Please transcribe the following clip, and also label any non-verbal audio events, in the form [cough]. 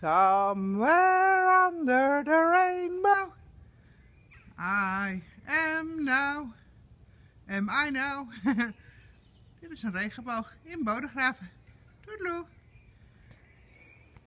Somewhere under the rainbow. I am now. Am I now? [laughs] Dit is een regenboog in Bodegraven. Toedeloe.